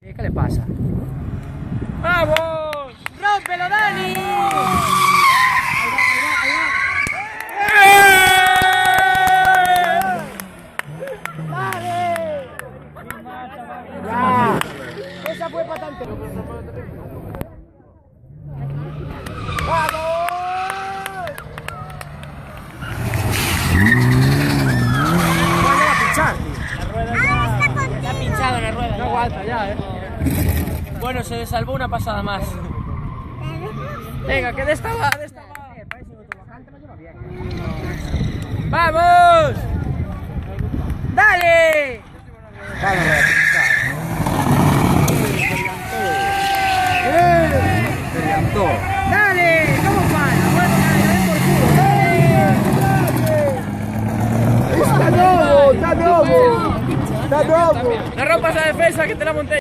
¿Qué le pasa? ¡Vamos! ¡Rómpelo, Dani! ¡Ya! Esa fue patante. ¿Cuándo va a pinchar, tío? Está pinchado la rueda. No aguanta ya, eh. Bueno, se le salvó una pasada más. Venga, que de esta va, de esta va. ¡Vamos! ¡Dale! ¡Dale! ¿Cómo para? Bueno, dale, por culo. ¡Está nuevo! No rompas la defensa que te la monté.